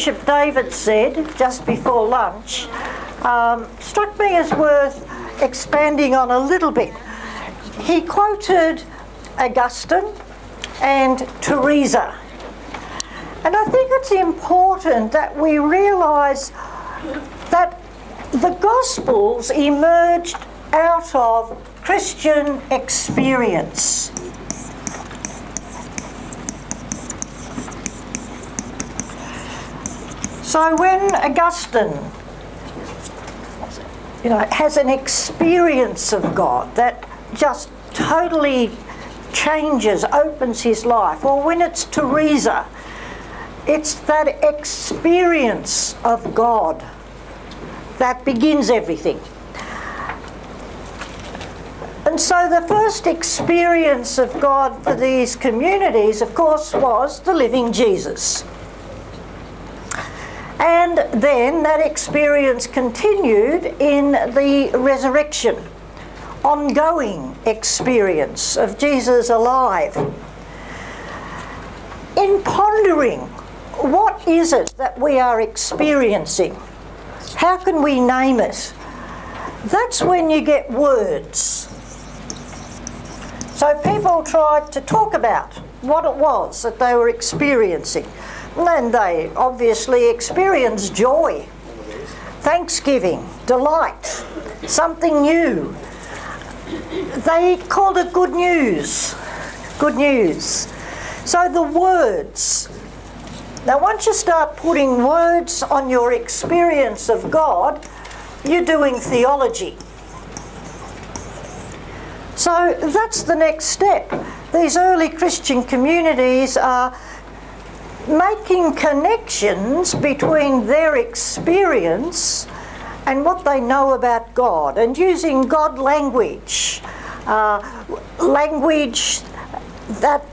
Bishop David said just before lunch um, struck me as worth expanding on a little bit. He quoted Augustine and Teresa. And I think it's important that we realise that the Gospels emerged out of Christian experience. So when Augustine you know, has an experience of God that just totally changes, opens his life, or when it's Teresa, it's that experience of God that begins everything. And so the first experience of God for these communities, of course, was the living Jesus. And then that experience continued in the resurrection, ongoing experience of Jesus alive. In pondering, what is it that we are experiencing? How can we name it? That's when you get words. So people tried to talk about what it was that they were experiencing. And they obviously experience joy, thanksgiving, delight, something new. They called it good news. Good news. So the words. Now, once you start putting words on your experience of God, you're doing theology. So that's the next step. These early Christian communities are making connections between their experience and what they know about God and using God language, uh, language that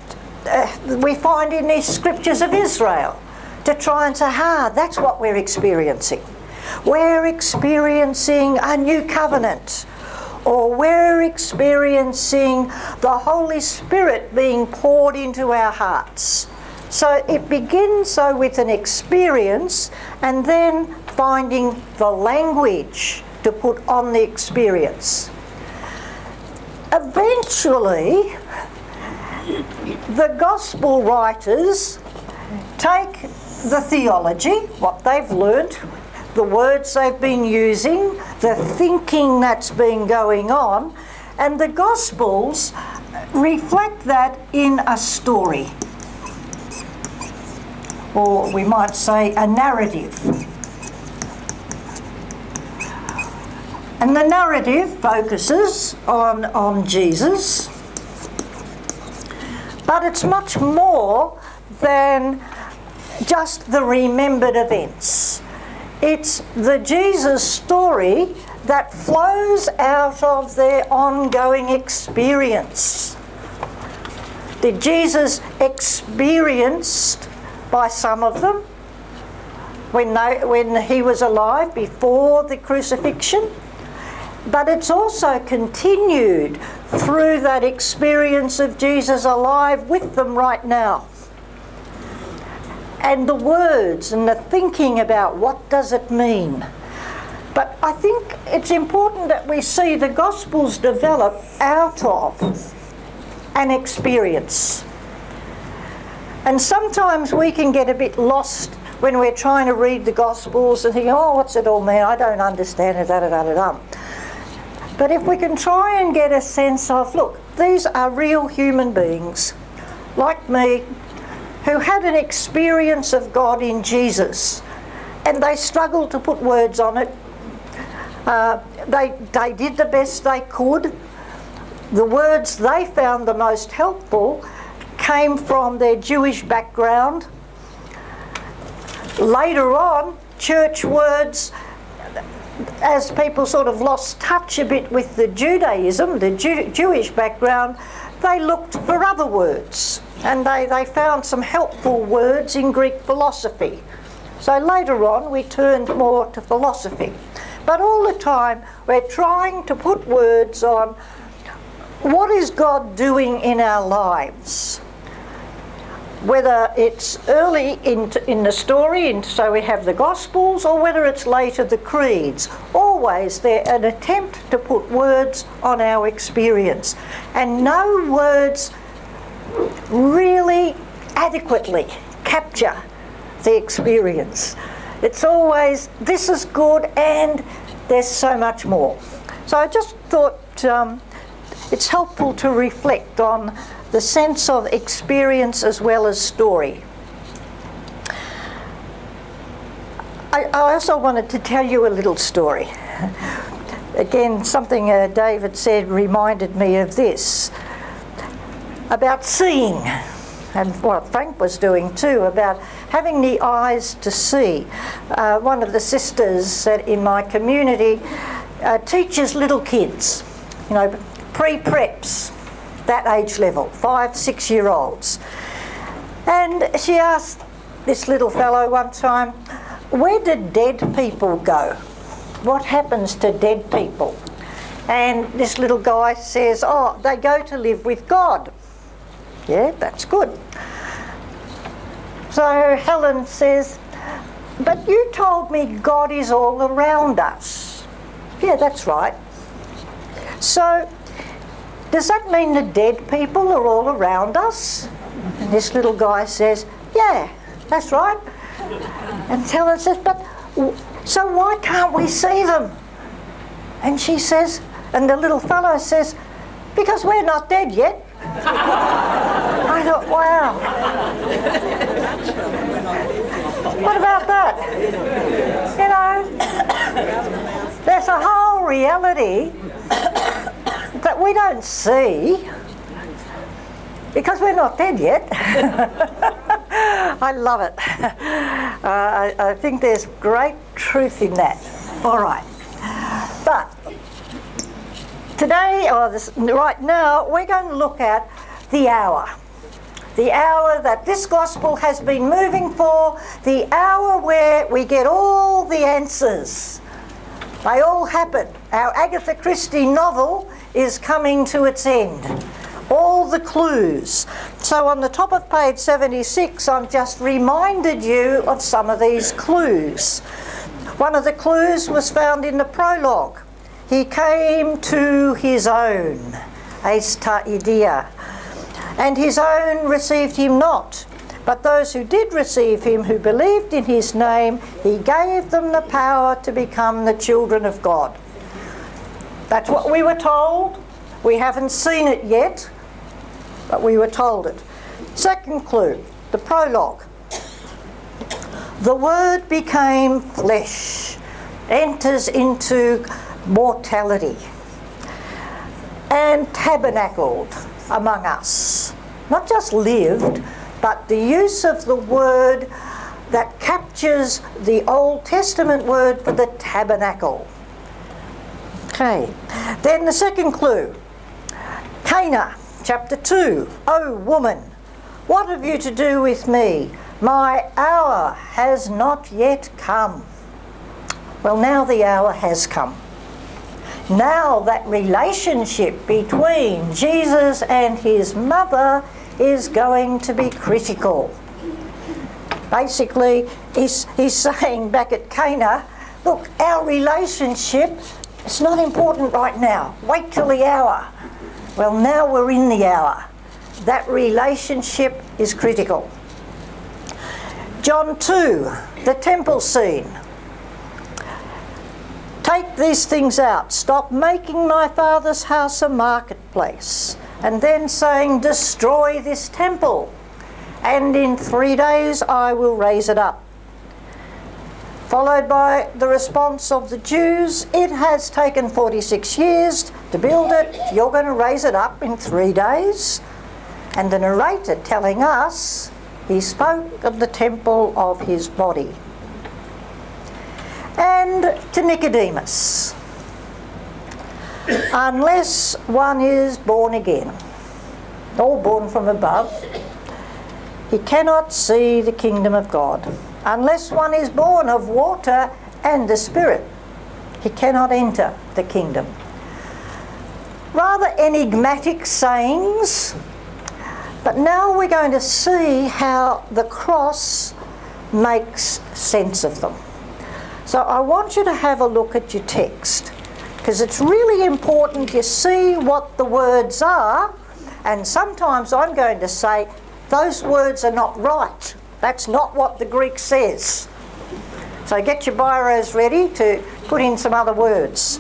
uh, we find in the scriptures of Israel to try and say, ah, that's what we're experiencing. We're experiencing a new covenant or we're experiencing the Holy Spirit being poured into our hearts. So it begins so with an experience and then finding the language to put on the experience. Eventually, the gospel writers take the theology, what they've learnt, the words they've been using, the thinking that's been going on, and the gospels reflect that in a story or we might say a narrative. And the narrative focuses on, on Jesus, but it's much more than just the remembered events. It's the Jesus story that flows out of their ongoing experience. Did Jesus experienced by some of them when, they, when he was alive before the crucifixion. But it's also continued through that experience of Jesus alive with them right now. And the words and the thinking about what does it mean. But I think it's important that we see the Gospels develop out of an experience. And sometimes we can get a bit lost when we're trying to read the Gospels and think, oh, what's it all mean? I don't understand it, da da da da. But if we can try and get a sense of, look, these are real human beings, like me, who had an experience of God in Jesus, and they struggled to put words on it. Uh, they, they did the best they could. The words they found the most helpful came from their Jewish background. Later on, church words, as people sort of lost touch a bit with the Judaism, the Jew Jewish background, they looked for other words and they, they found some helpful words in Greek philosophy. So later on, we turned more to philosophy. But all the time, we're trying to put words on what is God doing in our lives? Whether it's early in, in the story, and so we have the Gospels, or whether it's later the creeds. Always they're an attempt to put words on our experience. And no words really adequately capture the experience. It's always, this is good, and there's so much more. So I just thought um, it's helpful to reflect on the sense of experience as well as story. I, I also wanted to tell you a little story. Again, something uh, David said reminded me of this about seeing, and what Frank was doing too, about having the eyes to see. Uh, one of the sisters in my community uh, teaches little kids, you know, pre-preps, that age level, five, six year olds. And she asked this little fellow one time, where did dead people go? What happens to dead people? And this little guy says, oh, they go to live with God. Yeah, that's good. So Helen says, but you told me God is all around us. Yeah, that's right. So does that mean the dead people are all around us? And this little guy says, Yeah, that's right. And Helen says, But so why can't we see them? And she says, and the little fellow says, Because we're not dead yet. I thought, wow. what about that? You know, there's a whole reality that we don't see because we're not dead yet. I love it. Uh, I, I, think there's great truth in that. All right. But today, or this, right now, we're going to look at the hour. The hour that this gospel has been moving for, the hour where we get all the answers. They all happen. Our Agatha Christie novel is coming to its end. All the clues. So on the top of page 76, I've just reminded you of some of these clues. One of the clues was found in the prologue. He came to his own, eis ta idia, and his own received him not. But those who did receive him, who believed in his name, he gave them the power to become the children of God. That's what we were told. We haven't seen it yet, but we were told it. Second clue, the prologue. The Word became flesh, enters into mortality, and tabernacled among us. Not just lived, but the use of the word that captures the Old Testament word for the tabernacle. Okay, then the second clue Cana, chapter 2. O woman, what have you to do with me? My hour has not yet come. Well, now the hour has come. Now that relationship between Jesus and his mother is going to be critical. Basically, he's, he's saying back at Cana, look, our relationship it's not important right now. Wait till the hour. Well, now we're in the hour. That relationship is critical. John 2, the temple scene. Take these things out. Stop making my father's house a marketplace. And then saying, Destroy this temple, and in three days I will raise it up followed by the response of the Jews, it has taken 46 years to build it, you're going to raise it up in three days. And the narrator telling us he spoke of the temple of his body. And to Nicodemus, unless one is born again, or born from above, he cannot see the kingdom of God unless one is born of water and the Spirit, he cannot enter the kingdom. Rather enigmatic sayings, But now we're going to see how the cross makes sense of them. So I want you to have a look at your text because it's really important you see what the words are and sometimes I'm going to say those words are not right. That's not what the Greek says. So get your biros ready to put in some other words.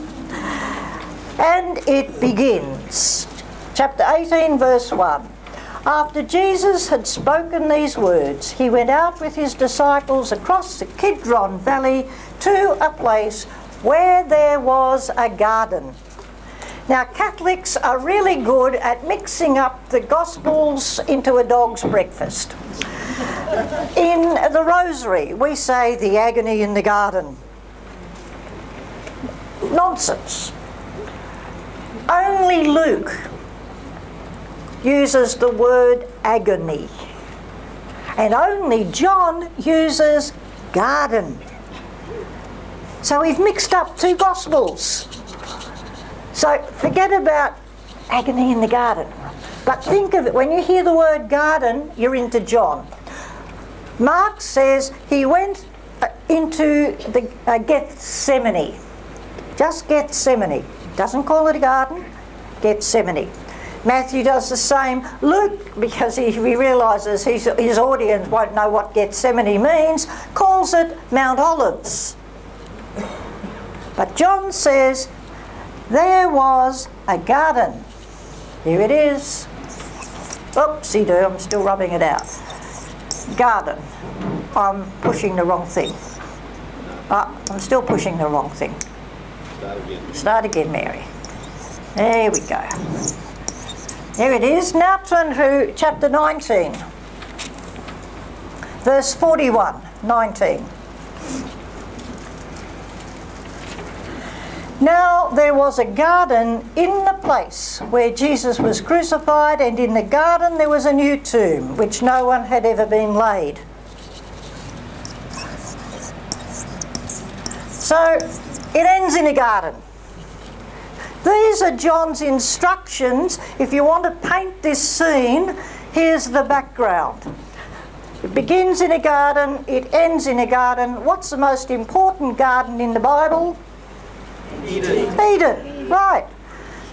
And it begins. Chapter 18, verse 1. After Jesus had spoken these words, he went out with his disciples across the Kidron Valley to a place where there was a garden. Now, Catholics are really good at mixing up the Gospels into a dog's breakfast. In the Rosary, we say the agony in the garden. Nonsense. Only Luke uses the word agony. And only John uses garden. So we've mixed up two Gospels. So forget about agony in the garden. But think of it, when you hear the word garden, you're into John. Mark says he went uh, into the uh, Gethsemane. Just Gethsemane. Doesn't call it a garden, Gethsemane. Matthew does the same. Luke, because he, he realises his, his audience won't know what Gethsemane means, calls it Mount Olives. But John says there was a garden. Here it is. Oopsie do, I'm still rubbing it out. Garden. I'm pushing the wrong thing. Ah, I'm still pushing the wrong thing. Start again. Start again, Mary. There we go. There it is. Now turn to chapter 19, verse 41, 19. Now there was a garden in the place where Jesus was crucified, and in the garden there was a new tomb, which no one had ever been laid. So it ends in a garden. These are John's instructions. If you want to paint this scene, here's the background. It begins in a garden, it ends in a garden. What's the most important garden in the Bible? Eden. Eden, right.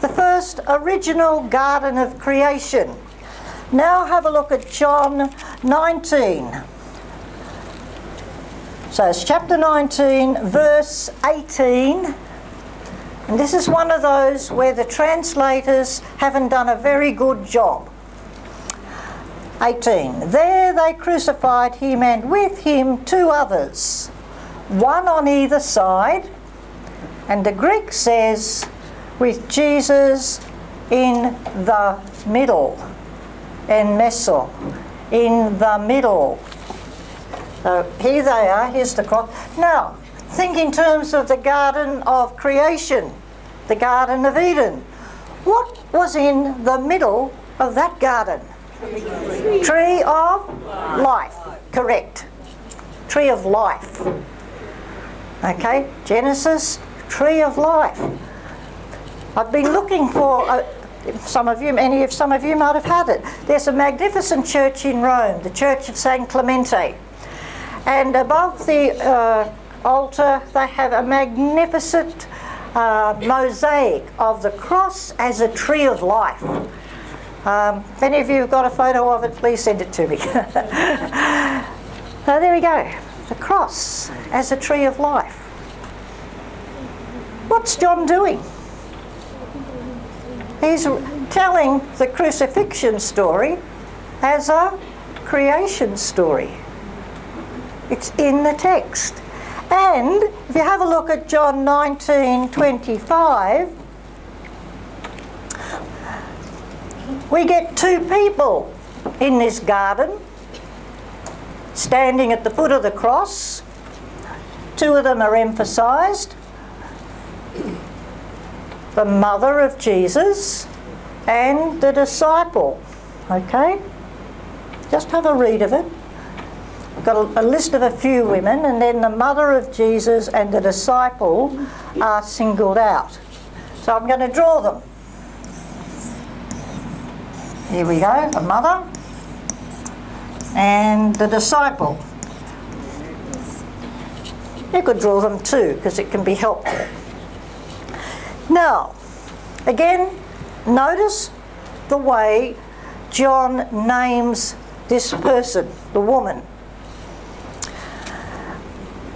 The first original garden of creation. Now have a look at John 19. So it's chapter 19, verse 18. And this is one of those where the translators haven't done a very good job. 18. There they crucified him, and with him two others, one on either side. And the Greek says, with Jesus in the middle, en meso, in the middle. So here they are, here's the cross. Now, think in terms of the Garden of Creation, the Garden of Eden. What was in the middle of that garden? Tree of life. Correct. Tree of life. Okay, Genesis, tree of life. I've been looking for uh, some of you, many of some of you might have had it. There's a magnificent church in Rome, the Church of San Clemente, and above the uh, altar they have a magnificent uh, mosaic of the cross as a tree of life. Um, if any of you have got a photo of it, please send it to me. so there we go, the cross as a tree of life. What's John doing? He's telling the crucifixion story as a creation story. It's in the text. And if you have a look at John 19 25, we get two people in this garden standing at the foot of the cross. Two of them are emphasised the mother of Jesus and the disciple. Okay? Just have a read of it. Got a, a, list of a few women, and then the mother of Jesus and the disciple are singled out. So I'm going to draw them. Here we go, the mother and the disciple. You could draw them too because it can be helpful. Now, again, notice the way John names this person, the woman.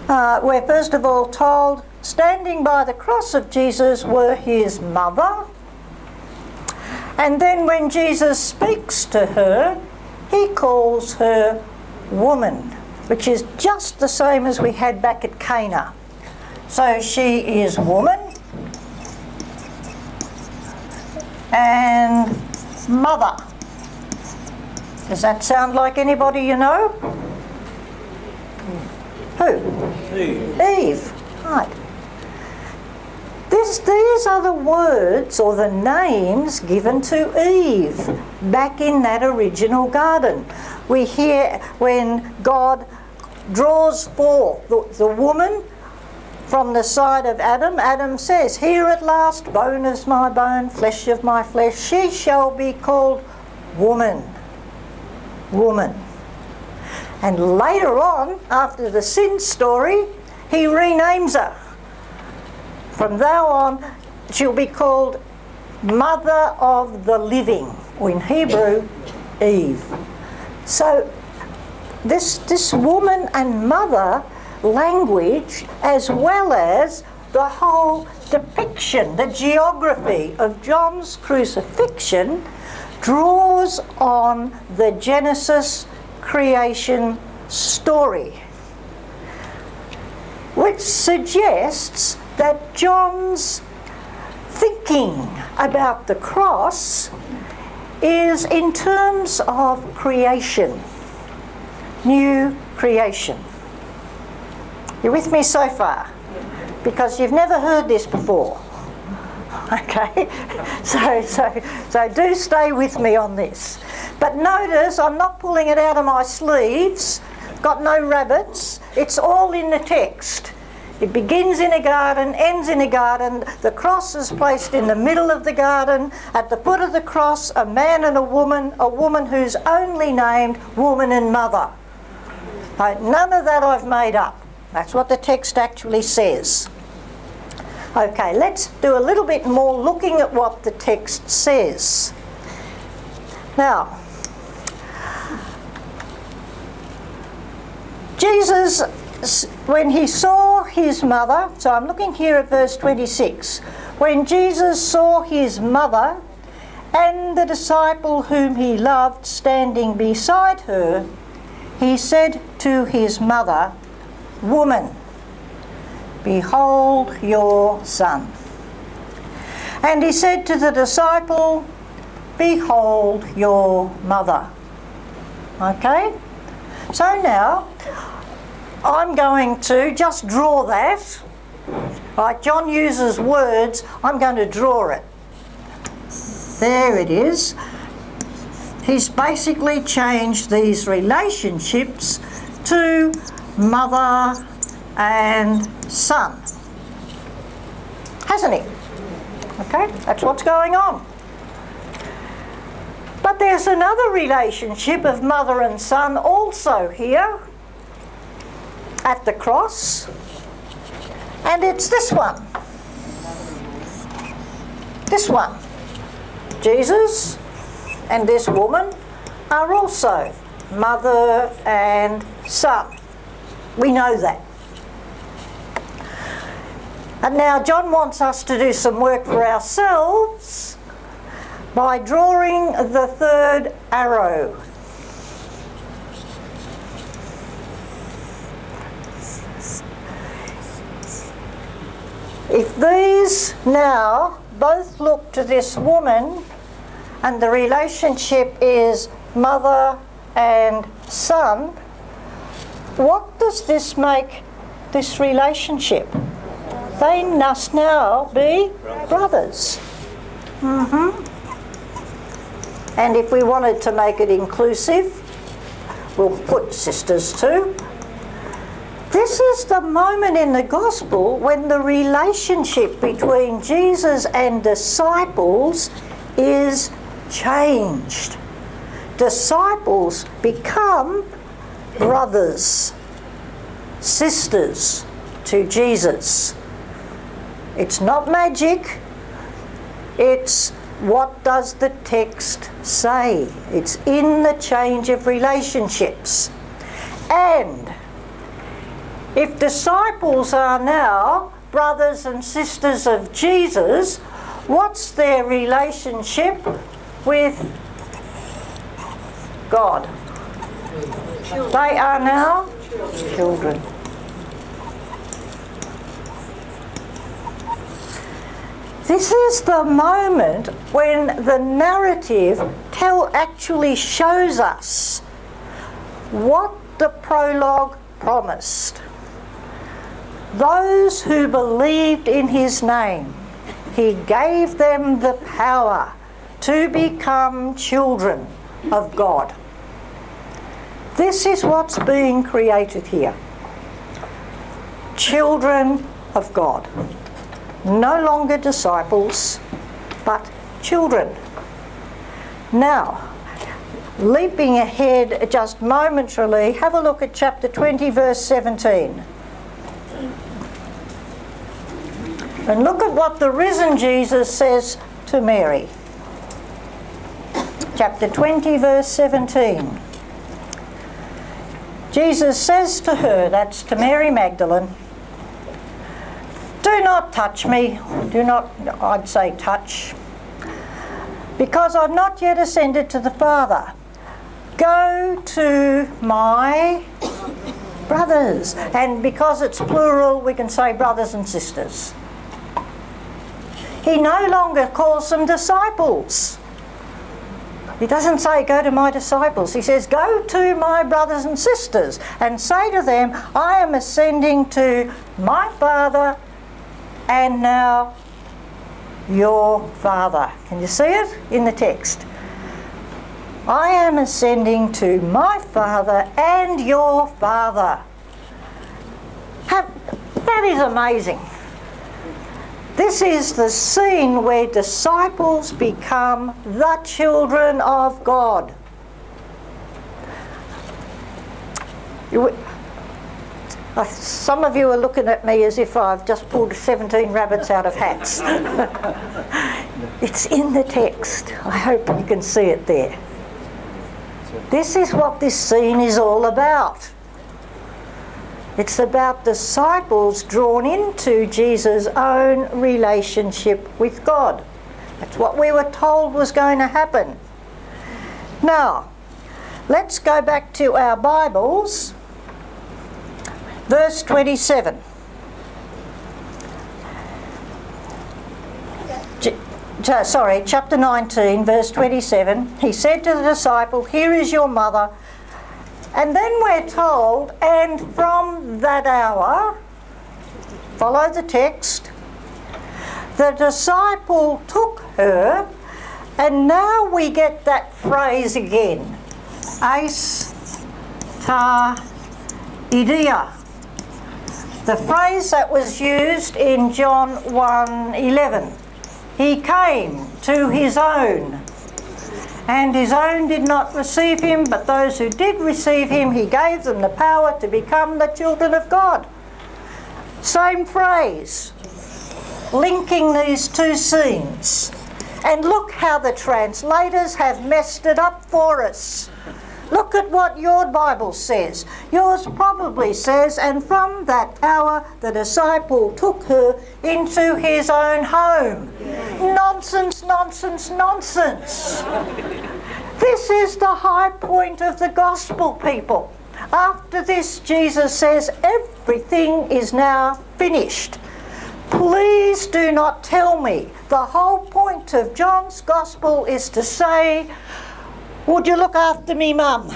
Uh, we're first of all told standing by the cross of Jesus were his mother. And then when Jesus speaks to her, he calls her woman, which is just the same as we had back at Cana. So she is woman and mother. Does that sound like anybody you know? Who? Eve. Eve. Right. This, these are the words or the names given to Eve back in that original garden. We hear when God draws forth the, the woman from the side of Adam, Adam says, Here at last, bone is my bone, flesh of my flesh, she shall be called woman. Woman. And later on, after the sin story, he renames her. From now on, she'll be called Mother of the Living, or in Hebrew, Eve. So, this, this woman and mother language, as well as the whole depiction, the geography of John's crucifixion, draws on the Genesis creation story, which suggests that John's thinking about the cross is in terms of creation, new creation. You with me so far? Because you've never heard this before. Okay, so so so do stay with me on this. But notice I'm not pulling it out of my sleeves. Got no rabbits. It's all in the text. It begins in a garden, ends in a garden. The cross is placed in the middle of the garden. At the foot of the cross, a man and a woman, a woman who's only named woman and mother. None of that I've made up. That's what the text actually says. Okay, let's do a little bit more looking at what the text says. Now, Jesus, when he saw his mother, so I'm looking here at verse 26. When Jesus saw his mother and the disciple whom he loved standing beside her, he said to his mother, Woman, behold your son. And he said to the disciple, Behold your mother. Okay? So now, I'm going to just draw that. Right, John uses words, I'm going to draw it. There it is. He's basically changed these relationships to mother and son. Hasn't he? Okay, that's what's going on. But there's another relationship of mother and son also here at the cross, and it's this one. This one. Jesus and this woman are also mother and son. We know that. And now John wants us to do some work for ourselves by drawing the third arrow. If these now both look to this woman and the relationship is mother and son, what does this make this relationship? They must now be brothers. Mm-hmm. And if we wanted to make it inclusive, we'll put sisters too. This is the moment in the gospel when the relationship between Jesus and disciples is changed. disciples become brothers, sisters to Jesus. It's not magic, it's what does the text say? It's in the change of relationships. And if disciples are now brothers and sisters of Jesus, what's their relationship with God? They are now children. This is the moment when the narrative tell actually shows us what the prologue promised. Those who believed in his name, he gave them the power to become children of God. This is what's being created here. Children of God no longer disciples, but children. Now, leaping ahead just momentarily, have a look at chapter 20, verse 17. And look at what the risen Jesus says to Mary. Chapter 20, verse 17. Jesus says to her, that's to Mary Magdalene, do not touch me. Do not, I'd say, touch. Because I've not yet ascended to the Father. Go to my brothers. And because it's plural, we can say brothers and sisters. He no longer calls them disciples. He doesn't say, Go to my disciples. He says, Go to my brothers and sisters and say to them, I am ascending to my Father and now your Father. Can you see it in the text? I am ascending to my Father and your Father. That is amazing. This is the scene where disciples become the children of God. Some of you are looking at me as if I've just pulled 17 rabbits out of hats. it's in the text. I hope you can see it there. This is what this scene is all about. It's about disciples drawn into Jesus' own relationship with God. That's what we were told was going to happen. Now, let's go back to our Bibles Verse 27. sorry, chapter 19, verse 27. He said to the disciple, Here is your mother. And then we're told, and from that hour, follow the text, the disciple took her, and now we get that phrase again. eis ta idia the phrase that was used in John 1:11. He came to his own, and his own did not receive him, but those who did receive him, he gave them the power to become the children of God. Same phrase, linking these two scenes. And look how the translators have messed it up for us. Look at what your Bible says. Yours probably says, and from that hour the disciple took her into his own home. Nonsense, nonsense, nonsense. this is the high point of the gospel, people. After this, Jesus says, everything is now finished. Please do not tell me. The whole point of John's gospel is to say, would you look after me mum?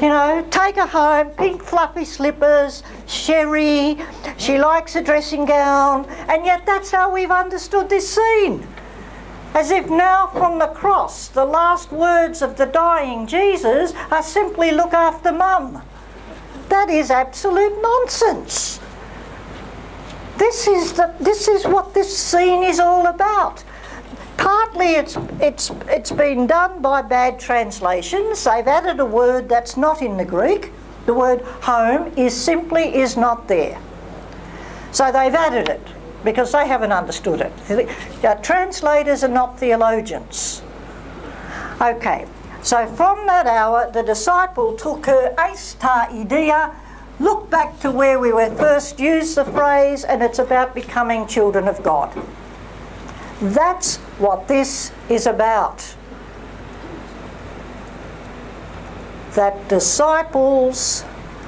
You know, take her home, pink fluffy slippers, sherry, she likes a dressing gown, and yet that's how we've understood this scene. As if now from the cross, the last words of the dying Jesus are simply look after mum. That is absolute nonsense. This is, the, this is what this scene is all about. Partly it's, it's, it's been done by bad translations. They've added a word that's not in the Greek. The word home is simply is not there. So they've added it because they haven't understood it. Translators are not theologians. Okay, so from that hour, the disciple took her ta idia, looked back to where we were first used the phrase, and it's about becoming children of God. That's what this is about. That disciples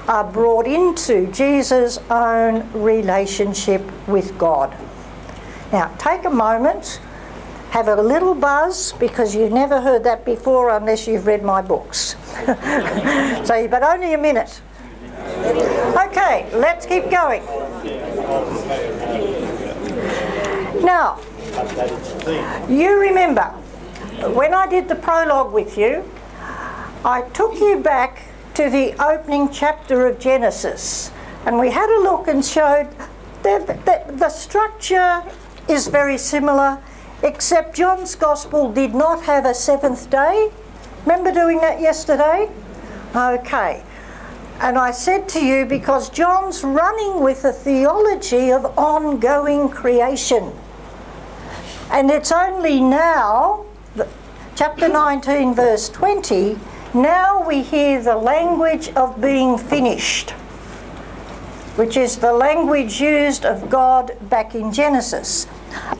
are brought into Jesus' own relationship with God. Now, take a moment, have a little buzz, because you've never heard that before unless you've read my books. so, but only a minute. Okay, let's keep going. Now, you remember when I did the prologue with you, I took you back to the opening chapter of Genesis and we had a look and showed that, that the structure is very similar except John's Gospel did not have a seventh day. Remember doing that yesterday? Okay. And I said to you, because John's running with a theology of ongoing creation. And it's only now, chapter 19, verse 20, now we hear the language of being finished, which is the language used of God back in Genesis.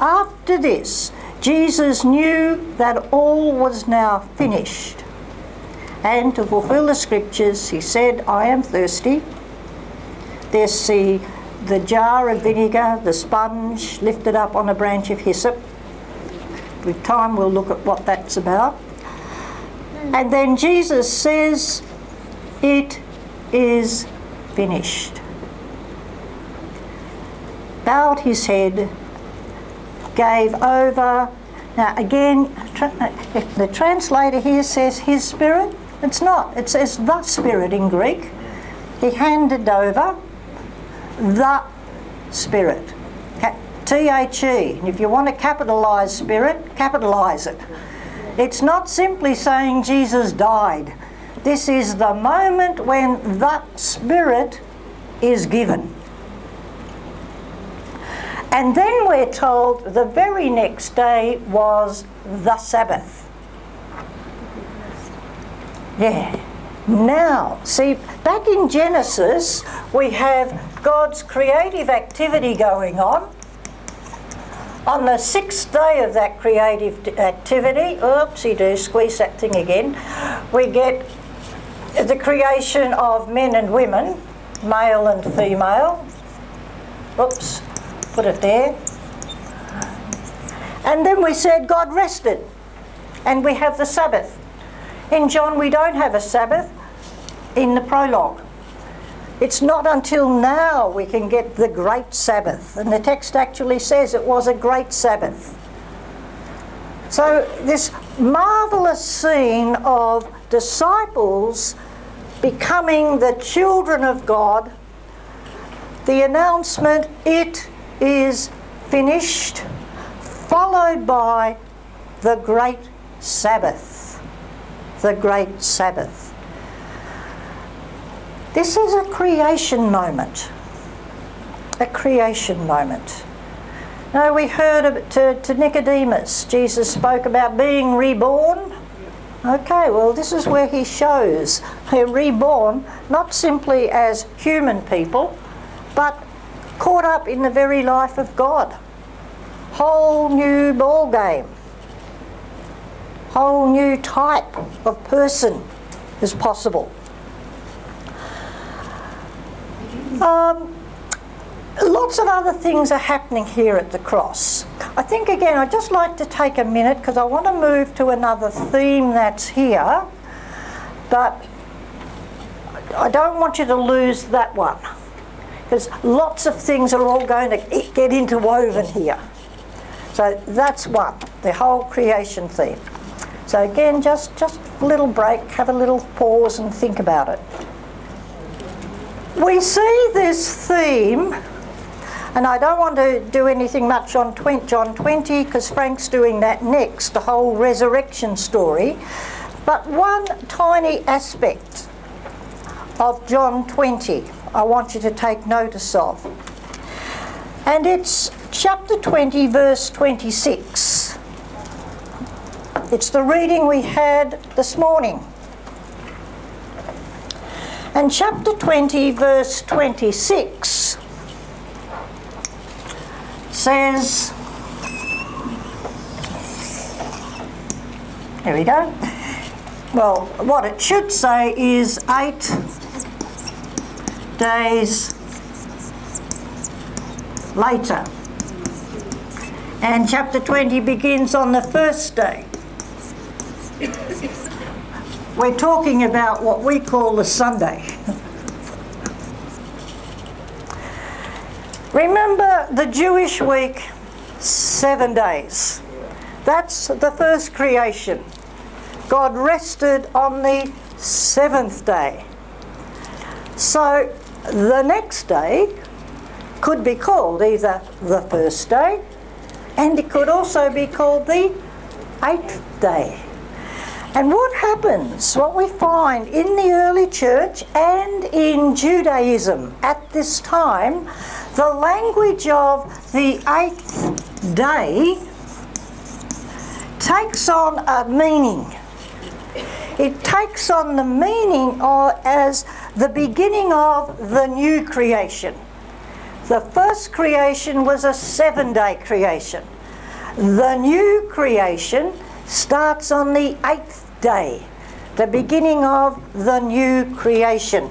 After this, Jesus knew that all was now finished. And to fulfill the scriptures, he said, I am thirsty. There's the, the jar of vinegar, the sponge lifted up on a branch of hyssop with time we'll look at what that's about. And then Jesus says, It is finished. Bowed his head, gave over. Now, again, the translator here says his spirit. It's not, it says the spirit in Greek. He handed over the spirit. T-H-E. If you want to capitalise spirit, capitalise it. It's not simply saying Jesus died. This is the moment when that spirit is given. And then we're told the very next day was the Sabbath. Yeah. Now, see, back in Genesis, we have God's creative activity going on, on the sixth day of that creative activity, oopsie do, squeeze that thing again, we get the creation of men and women, male and female. Oops, put it there. And then we said God rested, and we have the Sabbath. In John, we don't have a Sabbath in the prologue. It's not until now we can get the great Sabbath. And the text actually says it was a great Sabbath. So, this marvellous scene of disciples becoming the children of God, the announcement, it is finished, followed by the great Sabbath. The great Sabbath. This is a creation moment. A creation moment. Now we heard to, to Nicodemus, Jesus spoke about being reborn. Okay, well, this is where he shows we're reborn not simply as human people, but caught up in the very life of God. Whole new ball game. Whole new type of person is possible. Um, lots of other things are happening here at the cross. I think again I'd just like to take a minute because I want to move to another theme that's here but I don't want you to lose that one because lots of things are all going to get interwoven here. So that's one, the whole creation theme. So again, just, just a little break, have a little pause and think about it we see this theme And I don't want to do anything much on 20, John 20 because Frank's doing that next, the whole resurrection story. But one tiny aspect of John 20 I want you to take notice of. And it's chapter 20, verse 26. It's the reading we had this morning. And chapter 20, verse 26 says, here we go. Well, what it should say is eight days later. And chapter 20 begins on the first day. We're talking about what we call the Sunday. Remember the Jewish week, seven days. That's the first creation. God rested on the seventh day. So the next day could be called either the first day and it could also be called the eighth day. And what happens, what we find in the early church and in Judaism at this time, the language of the eighth day takes on a meaning. It takes on the meaning of, as the beginning of the new creation. The first creation was a seven day creation. The new creation starts on the eighth day, the beginning of the new creation.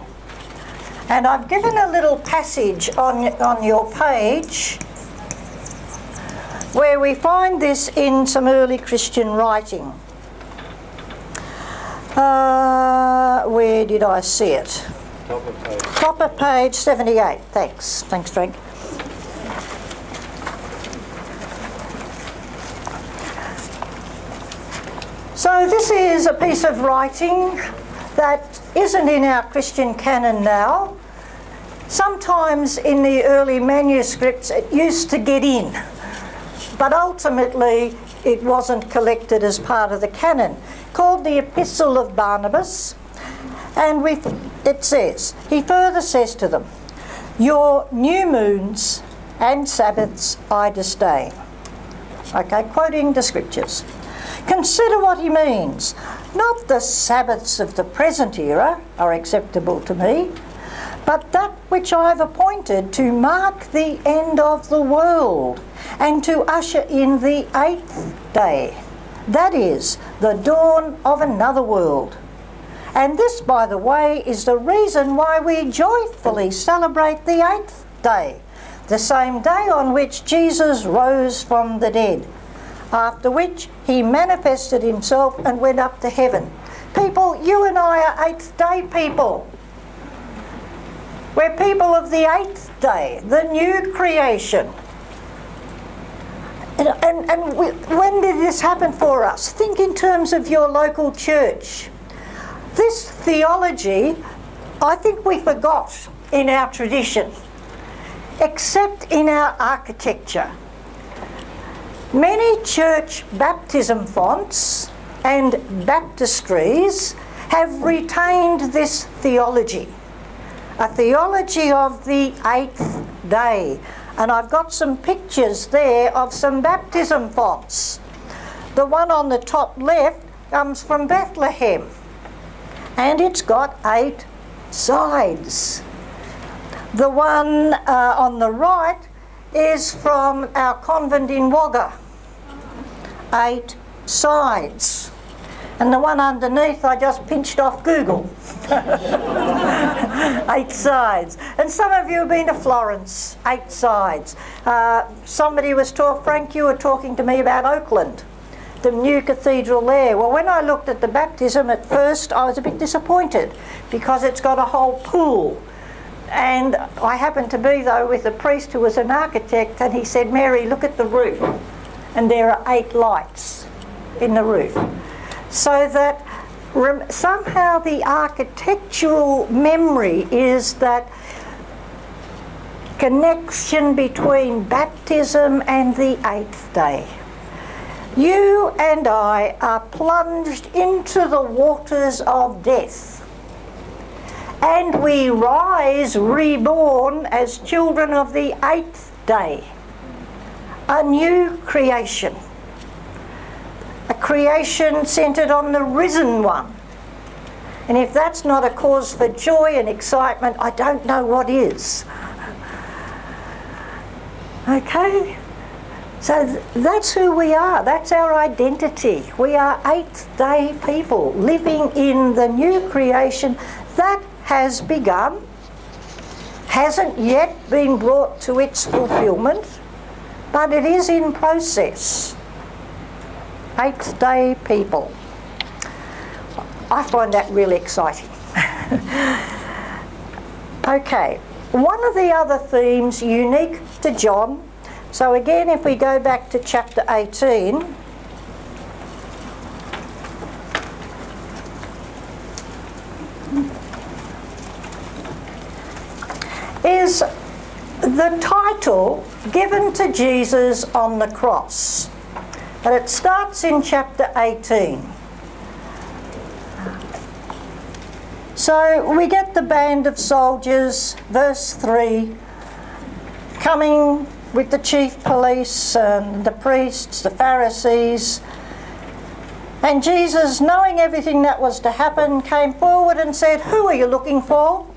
And I've given a little passage on, on your page where we find this in some early Christian writing. Uh, where did I see it? Top of page. Top of page 78. Thanks. Thanks, Frank. So this is a piece of writing that isn't in our Christian canon now. Sometimes in the early manuscripts it used to get in, but ultimately it wasn't collected as part of the canon. Called the Epistle of Barnabas, and it says, he further says to them, Your new moons and Sabbaths I disdain. Okay, quoting the scriptures. Consider what he means. Not the Sabbaths of the present era are acceptable to me, but that which I have appointed to mark the end of the world and to usher in the eighth day. That is, the dawn of another world. And this, by the way, is the reason why we joyfully celebrate the eighth day, the same day on which Jesus rose from the dead, after which he manifested himself and went up to heaven. People, you and I are eighth day people. We're people of the eighth day, the new creation. And, and, and we, when did this happen for us? Think in terms of your local church. This theology, I think we forgot in our tradition, except in our architecture. Many church baptism fonts and baptistries have retained this theology a theology of the eighth day. And I've got some pictures there of some baptism fonts. The one on the top left comes from Bethlehem and it's got eight sides. The one uh, on the right is from our convent in Wagga, eight sides. And the one underneath I just pinched off Google. eight sides. And some of you have been to Florence, eight sides. Uh, somebody was talking, Frank, you were talking to me about Oakland, the new cathedral there. Well, when I looked at the baptism at first, I was a bit disappointed because it's got a whole pool. And I happened to be, though, with a priest who was an architect, and he said, Mary, look at the roof. And there are eight lights in the roof so that somehow the architectural memory is that connection between baptism and the eighth day. You and I are plunged into the waters of death. And we rise reborn as children of the eighth day. A new creation. A creation centered on the risen one. And if that's not a cause for joy and excitement, I don't know what is. Okay? So th- that's who we are. That's our identity. We are eighth day people living in the new creation that has begun, hasn't yet been brought to its fulfillment, but it is in process. Eighth day people. I find that really exciting. okay, one of the other themes unique to John so again, if we go back to chapter 18, is the title given to Jesus on the cross. But it starts in chapter 18. So we get the band of soldiers, verse 3, coming with the chief police and the priests, the Pharisees. And Jesus, knowing everything that was to happen, came forward and said, Who are you looking for?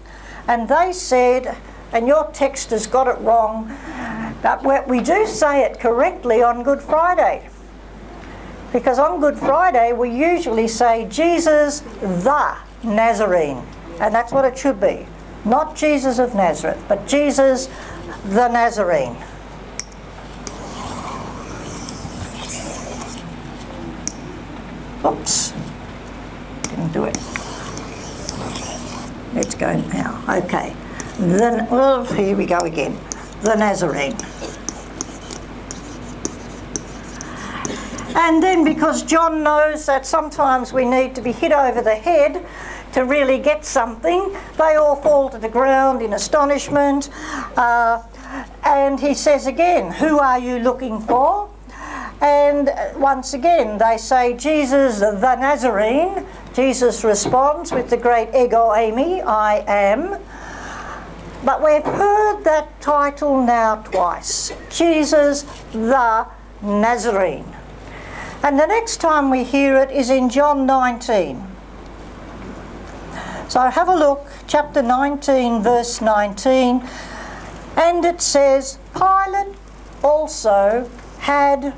And they said, and your text has got it wrong, but we do say it correctly on Good Friday. Because on Good Friday we usually say Jesus the Nazarene. And that's what it should be. Not Jesus of Nazareth, but Jesus the Nazarene. Oops, didn't do it. Let's go now. Okay. Then, well, here we go again. The Nazarene. And then because John knows that sometimes we need to be hit over the head to really get something, they all fall to the ground in astonishment. Uh, and he says again, Who are you looking for? And once again, they say, Jesus the Nazarene. Jesus responds with the great ego eimi, I am. But we've heard that title now twice Jesus the Nazarene. And the next time we hear it is in John 19. So have a look, chapter 19, verse 19. And it says, Pilate also had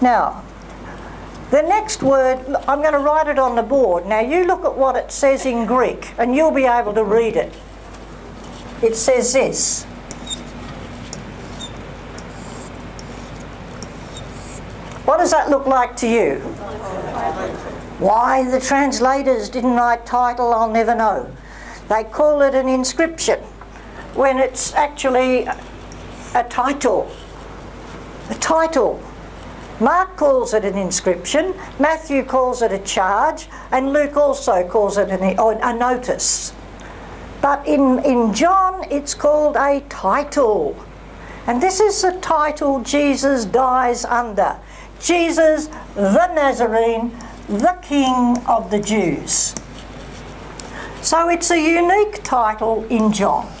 now, the next word, I'm going to write it on the board. Now you look at what it says in Greek and you'll be able to read it. It says this. What does that look like to you? Why the translators didn't write title, I'll never know. They call it an inscription when it's actually a title. A title. Mark calls it an inscription, Matthew calls it a charge, and Luke also calls it an, a notice. But in, in John, it's called a title. And this is the title Jesus dies under Jesus the Nazarene, the King of the Jews. So it's a unique title in John.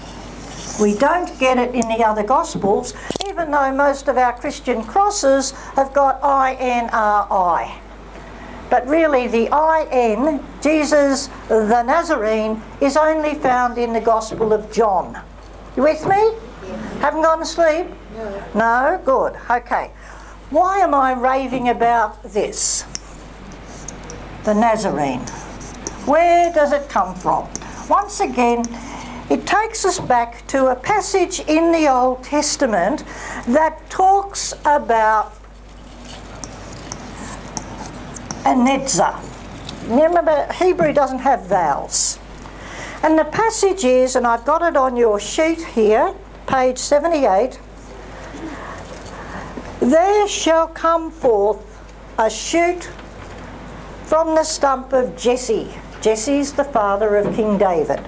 We don't get it in the other Gospels, even though most of our Christian crosses have got I-N-R-I. But really the I-N, Jesus the Nazarene, is only found in the Gospel of John. You with me? Yeah. Haven't gone to sleep? No. No? Good. Okay. Why am I raving about this? The Nazarene. Where does it come from? Once again, it takes us back to a passage in the Old Testament that talks about a netzah. Remember, Hebrew doesn't have vowels. And the passage is, and I've got it on your sheet here, page 78 There shall come forth a shoot from the stump of Jesse. Jesse's the father of King David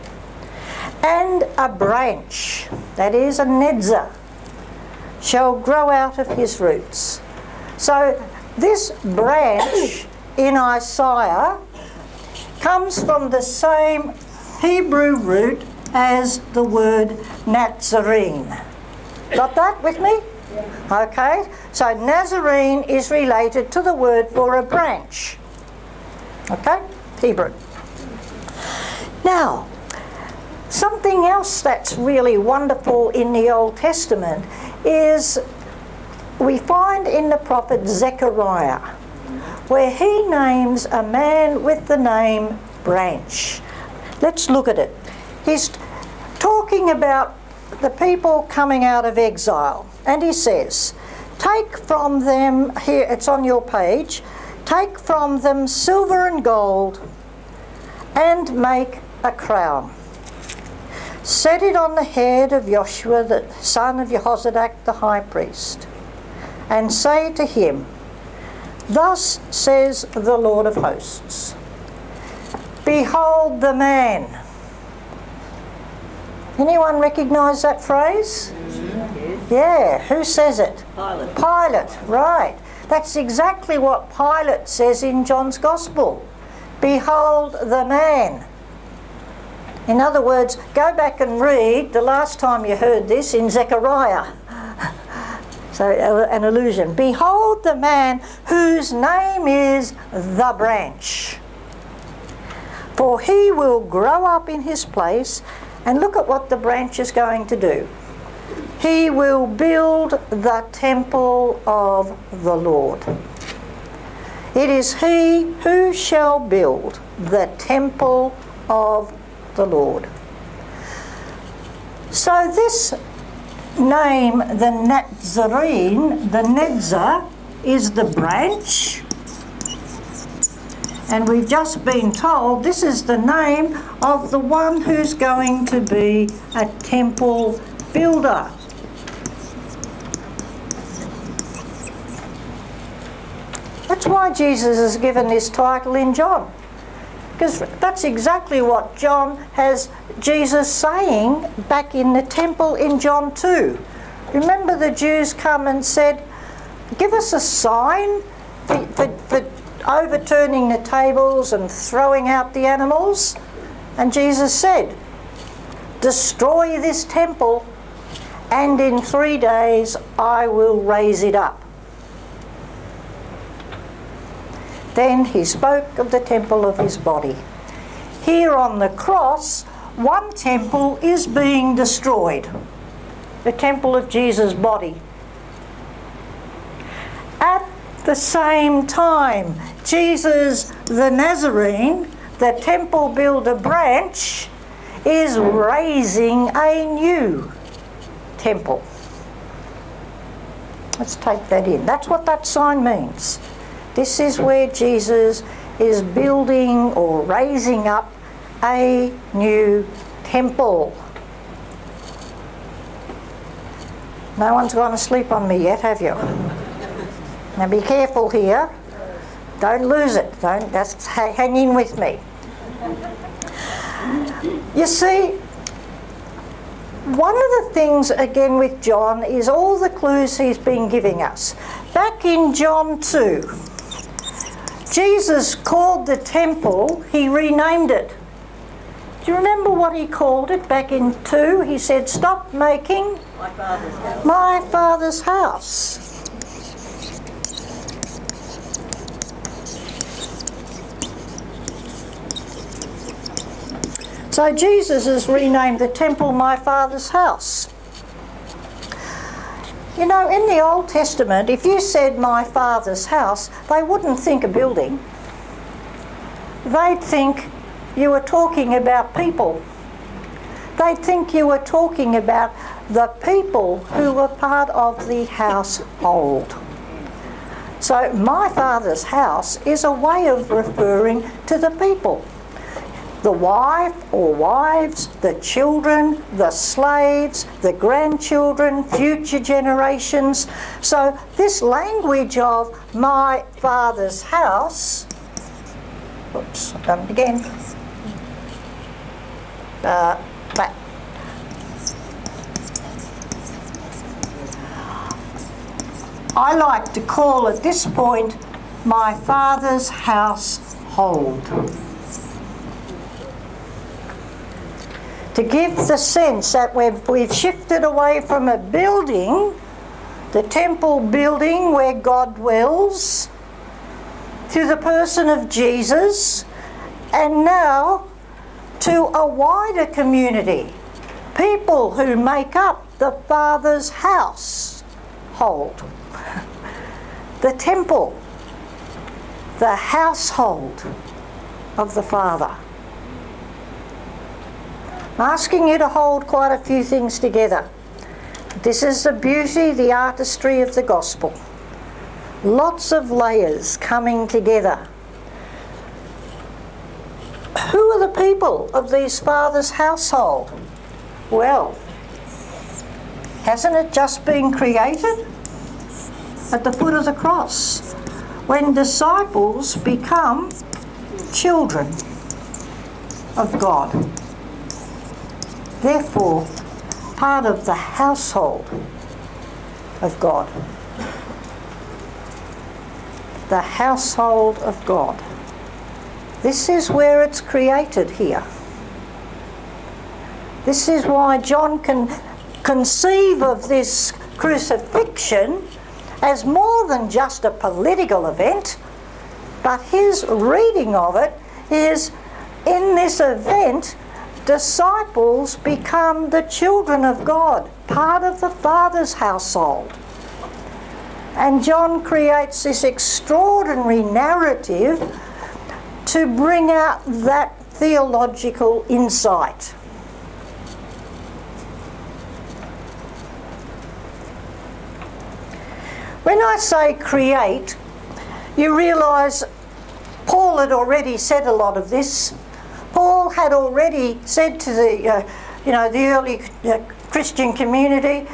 and a branch that is a nedza, shall grow out of his roots. So this branch in Isaiah comes from the same Hebrew root as the word Nazarene. Got that with me? Okay, so Nazarene is related to the word for a branch. Okay, Hebrew. Now, something else that's really wonderful in the Old Testament is we find in the prophet Zechariah where he names a man with the name Branch. Let's look at it. He's talking about the people coming out of exile, and he says, Take from them, here it's on your page, take from them silver and gold and make a crown. Set it on the head of Joshua, the son of Jehozadak, the high priest, and say to him, Thus says the Lord of hosts Behold the man. Anyone recognise that phrase? Yeah, who says it? Pilate. Pilate, right. That's exactly what Pilate says in John's Gospel. Behold the man. In other words, go back and read the last time you heard this in Zechariah. So, an illusion. Behold the man whose name is the branch. For he will grow up in his place, and look at what the branch is going to do. He will build the temple of the Lord. It is he who shall build the temple of the Lord. So this name, the Nazarene, the Nedza, is the branch. And we've just been told this is the name of the one who's going to be a temple builder. That's why Jesus is given this title in John. Because that's exactly what John has Jesus saying back in the temple in John 2. Remember the Jews come and said, give us a sign for, for, for overturning the tables and throwing out the animals. And Jesus said, destroy this temple and in three days I will raise it up. Then he spoke of the temple of his body. Here on the cross, one temple is being destroyed the temple of Jesus' body. At the same time, Jesus the Nazarene, the temple builder branch, is raising a new temple. Let's take that in. That's what that sign means. This is where Jesus is building or raising up a new temple. No one's gone to sleep on me yet, have you? Now be careful here. Don't lose it. Don't just hang in with me. You see, one of the things again with John is all the clues he's been giving us. Back in John 2, Jesus called the temple, he renamed it. Do you remember what he called it back in 2? He said, Stop making My father's house. my father's house. So Jesus has renamed the temple my father's house. You know, in the Old Testament, if you said my father's house, they wouldn't think a building. They'd think you were talking about people. They'd think you were talking about the people who were part of the household. So, my father's house is a way of referring to the people the wife or wives, the children, the slaves, the grandchildren, future generations. So this language of my father's house, oops, I've done it again. Uh. I like to call at this point my father's household. To give the sense that we've, we've shifted away from a building, the temple building where God dwells, to the person of Jesus, and now to a wider community, people who make up the Father's household, the temple, the household of the Father. Asking you to hold quite a few things together. This is the beauty, the artistry of the gospel. Lots of layers coming together. Who are the people of these fathers' household? Well, hasn't it just been created? At the foot of the cross, when disciples become children of God. Therefore, part of the household of God. The household of God. This is where it's created here. This is why John can conceive of this crucifixion as more than just a political event, but his reading of it is in this event, disciples become the children of God, part of the Father's household. And John creates this extraordinary narrative to bring out that theological insight. When I say create, you realise Paul had already said a lot of this. Paul had already said to the, uh, you know, the early uh, Christian community,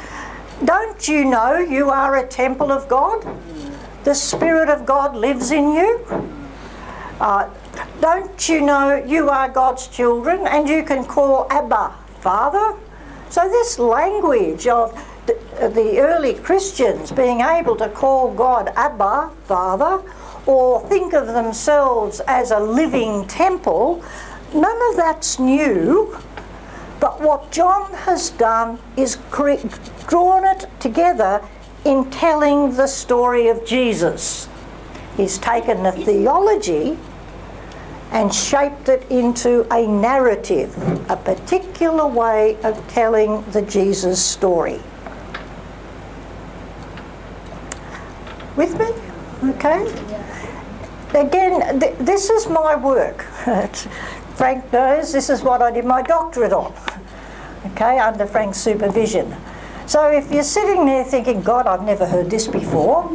don't you know you are a temple of God? The Spirit of God lives in you. Uh, don't you know you are God's children and you can call Abba Father? So this language of the, the early Christians being able to call God Abba, Father, or think of themselves as a living temple, none of that's new. But what John has done is drawn it together in telling the story of Jesus. He's taken the theology and shaped it into a narrative, a particular way of telling the Jesus story. With me? Okay? Again, th this is my work. Frank knows this is what I did my doctorate on, okay, under Frank's supervision. So if you're sitting there thinking, God, I've never heard this before,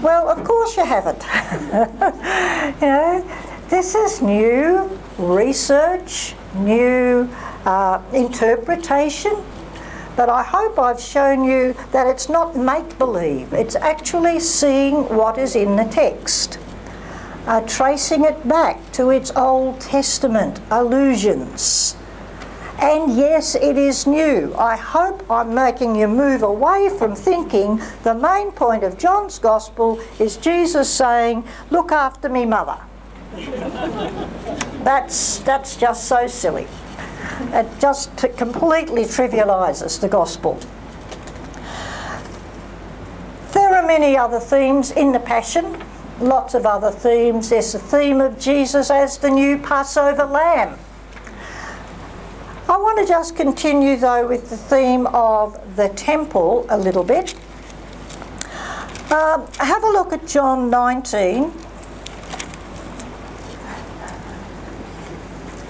well, of course you haven't. you know, this is new research, new uh, interpretation, but I hope I've shown you that it's not make-believe. It's actually seeing what is in the text. Uh, tracing it back to its Old Testament allusions. And yes, it is new. I hope I'm making you move away from thinking the main point of John's Gospel is Jesus saying, look after me mother. that's, that's just so silly. It just completely trivialises the gospel. There are many other themes in the Passion, lots of other themes. There's the theme of Jesus as the new Passover lamb. I want to just continue though with the theme of the temple a little bit. Um, have a look at John 19,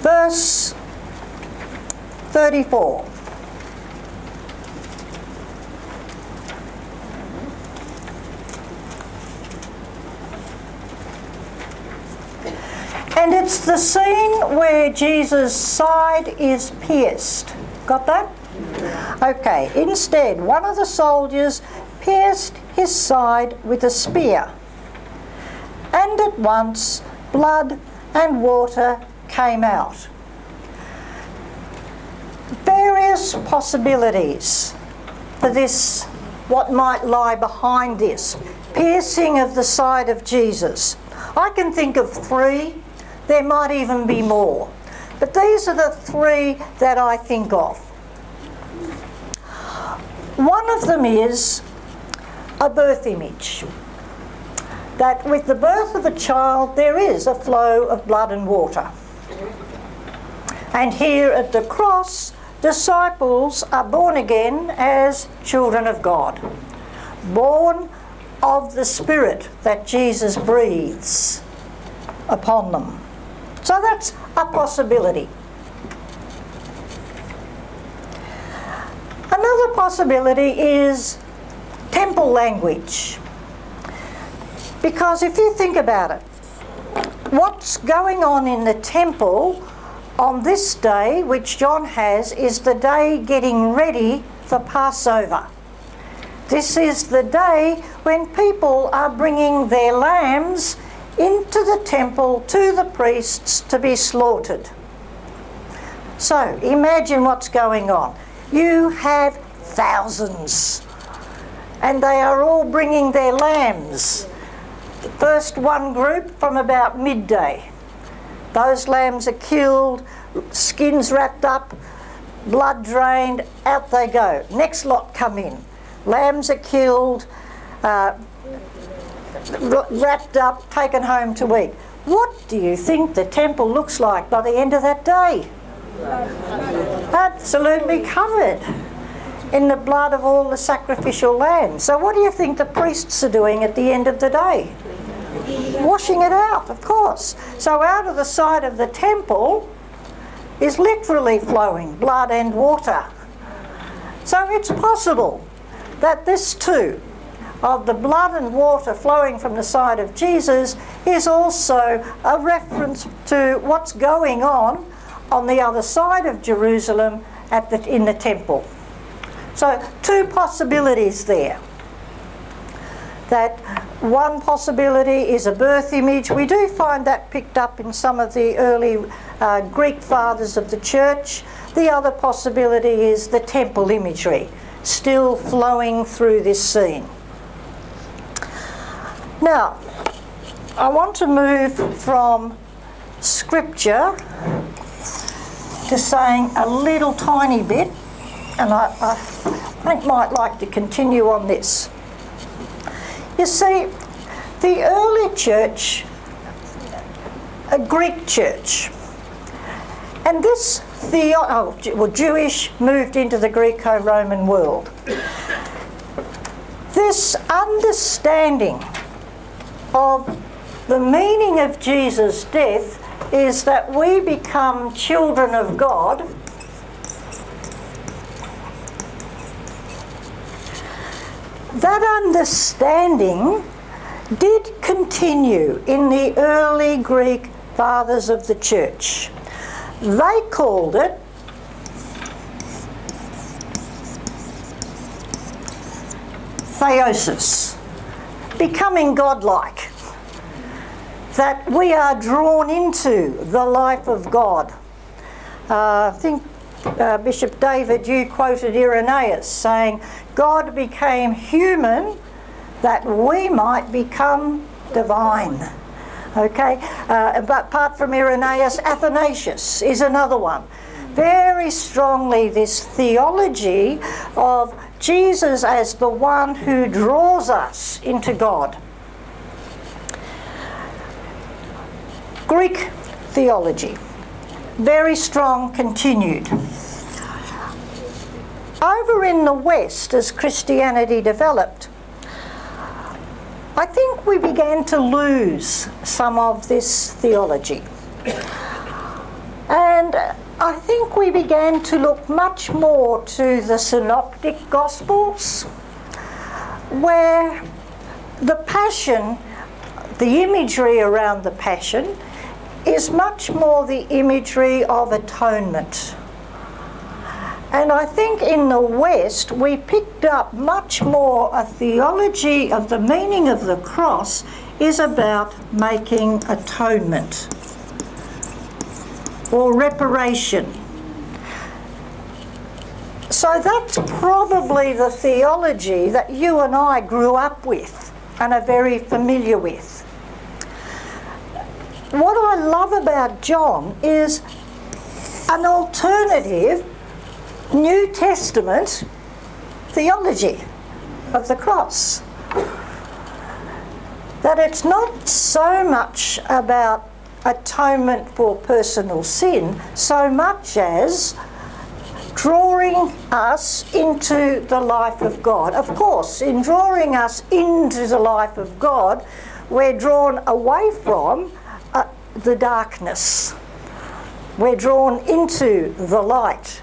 verse 34. And it's the scene where Jesus' side is pierced. Got that? Okay, instead, one of the soldiers pierced his side with a spear. And at once, blood and water came out various possibilities for this what might lie behind this. Piercing of the side of Jesus. I can think of three, there might even be more. But these are the three that I think of. One of them is a birth image. That with the birth of a child, there is a flow of blood and water. And here at the cross, disciples are born again as children of God, born of the Spirit that Jesus breathes upon them. So that's a possibility. Another possibility is temple language. Because if you think about it, what's going on in the temple on this day, which John has, is the day getting ready for Passover. This is the day when people are bringing their lambs into the temple to the priests to be slaughtered. So imagine what's going on. You have thousands, and they are all bringing their lambs. First one group from about midday. Those lambs are killed, skins wrapped up, blood drained, out they go. Next lot come in. Lambs are killed, uh, wrapped up, taken home to eat. What do you think the temple looks like by the end of that day? Absolutely covered in the blood of all the sacrificial lambs. So what do you think the priests are doing at the end of the day? Washing it out, of course. So out of the side of the temple is literally flowing blood and water. So it's possible that this too, of the blood and water flowing from the side of Jesus, is also a reference to what's going on on the other side of Jerusalem at the, in the temple. So, two possibilities there. That one possibility is a birth image. We do find that picked up in some of the early uh, Greek fathers of the church. The other possibility is the temple imagery, still flowing through this scene. Now, I want to move from scripture to saying a little tiny bit, and I, I might like to continue on this. You see, the early church, a Greek church, and this the oh, well, Jewish moved into the Greco-Roman world. This understanding of the meaning of Jesus' death is that we become children of God that understanding did continue in the early Greek fathers of the church. They called it theosis, becoming godlike. That we are drawn into the life of God. Uh, I think uh, Bishop David, you quoted Irenaeus saying, God became human that we might become divine. Okay, uh, but apart from Irenaeus, Athanasius is another one. Very strongly, this theology of Jesus as the one who draws us into God. Greek theology, very strong, continued. Over in the West, as Christianity developed, I think we began to lose some of this theology. And I think we began to look much more to the synoptic gospels, where the passion, the imagery around the passion, is much more the imagery of atonement. And I think in the West, we picked up much more a theology of the meaning of the cross is about making atonement or reparation. So that's probably the theology that you and I grew up with and are very familiar with. What I love about John is an alternative New Testament theology of the cross. That it's not so much about atonement for personal sin so much as drawing us into the life of God. Of course, in drawing us into the life of God, we're drawn away from uh, the darkness. We're drawn into the light.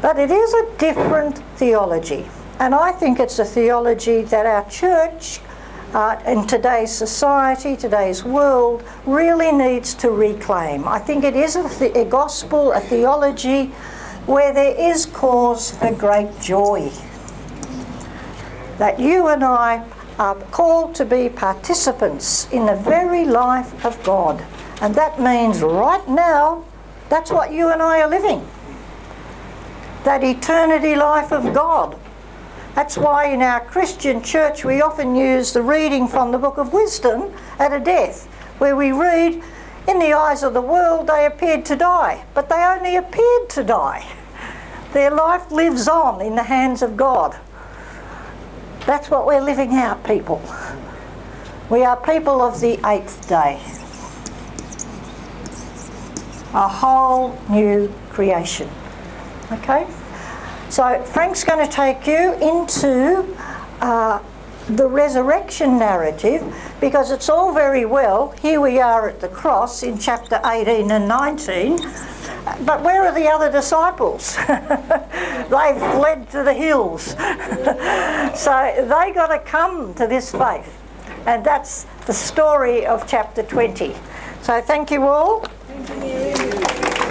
But it is a different theology. And I think it's a theology that our church uh, in today's society, today's world, really needs to reclaim. I think it is a, a gospel, a theology where there is cause for great joy. That you and I are called to be participants in the very life of God. And that means right now, that's what you and I are living. That eternity life of God that's why in our Christian church we often use the reading from the book of wisdom at a death, where we read, In the eyes of the world they appeared to die, but they only appeared to die. Their life lives on in the hands of God. That's what we're living out, people. We are people of the eighth day. A whole new creation. Okay? So Frank's going to take you into uh, the resurrection narrative because it's all very well. Here we are at the cross in chapter 18 and 19. But where are the other disciples? They've fled to the hills. so they got to come to this faith. And that's the story of chapter 20. So thank you all. Thank you.